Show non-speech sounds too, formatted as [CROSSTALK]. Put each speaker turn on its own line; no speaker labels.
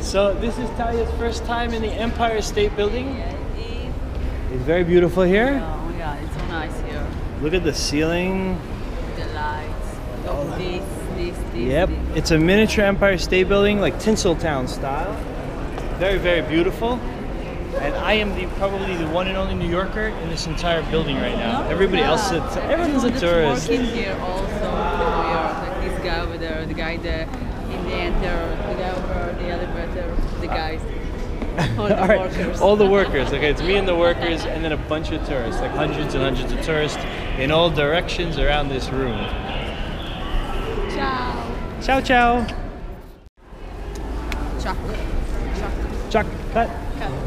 So this is Talya's first time in the Empire State Building. It's very beautiful here.
Oh god, it's so nice here.
Look at the ceiling.
The lights. Oh, this, this, this.
Yep,
this.
it's a miniature Empire State Building, like Tinseltown style. Very, very beautiful. And I am the probably the one and only New Yorker in this entire building right now.
No,
Everybody
yeah.
else is everyone's a
Everyone
tourist.
working here also York. Like this guy over there, the guy there guys. [LAUGHS] All, the
All right.
workers.
All the workers. Okay, it's me and the workers, and then a bunch of tourists, like hundreds and hundreds of tourists in all directions around this room.
Ciao.
Ciao, ciao.
Chocolate. Chocolate.
Chocolate. Cut.
Cut.